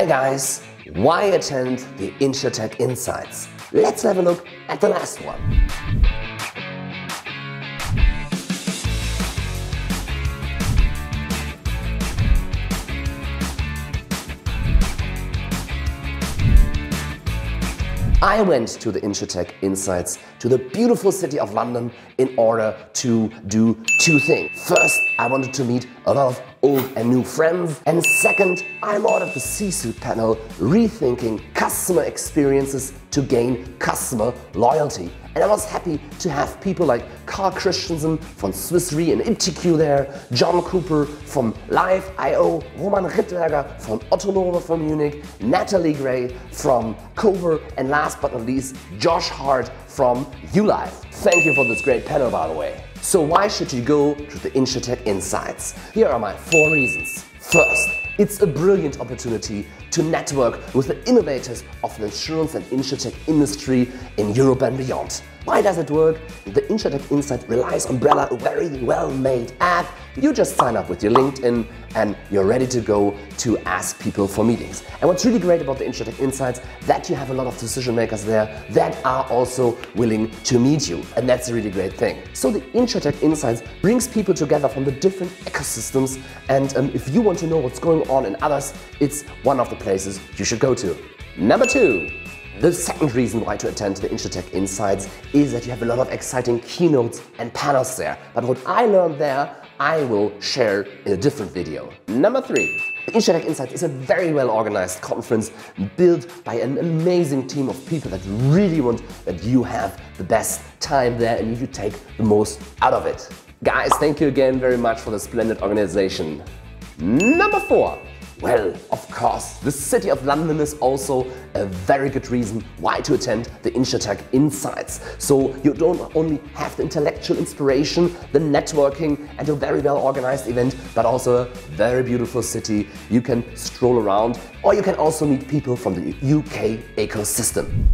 Hey guys, why attend the InsurTech Insights? Let's have a look at the last one. I went to the InsurTech Insights to the beautiful city of London in order to do two things. First, I wanted to meet a lot of old and new friends. And second, I'm out of the C-suite panel rethinking customer experiences to gain customer loyalty. And I was happy to have people like Karl Christensen from Swiss Re and iptiQ there, John Cooper from Live.io, Roman Rittberger from Ottonova from Munich, Natalie Gray from Cover, and last but not least, Josh Hart from YuLife. Thank you for this great panel, by the way. So why should you go to the InsurTech Insights? Here are my four reasons. First, it's a brilliant opportunity to network with the innovators of the insurance and insurtech industry in Europe and beyond. Why does it work? The InsurTech Insight relies on Umbrella, a very well-made app. You just sign up with your LinkedIn and you're ready to go to ask people for meetings. And what's really great about the InsurTech Insights, that you have a lot of decision makers there that are also willing to meet you. And that's a really great thing. So the InsurTech Insights brings people together from the different ecosystems. And um, if you want to know what's going on in others, it's one of the places you should go to. Number two, the second reason why to attend the InsurTech Insights is that you have a lot of exciting keynotes and panels there. But what I learned there, I will share in a different video. Number three, the InsurTech Insights is a very well organized conference built by an amazing team of people that really want that you have the best time there and you take the most out of it. Guys, thank you again very much for the splendid organization. Number four, well, of course, the City of London is also a very good reason why to attend the InsurTech Insights. So you don't only have the intellectual inspiration, the networking and a very well organized event, but also a very beautiful city. You can stroll around or you can also meet people from the UK ecosystem.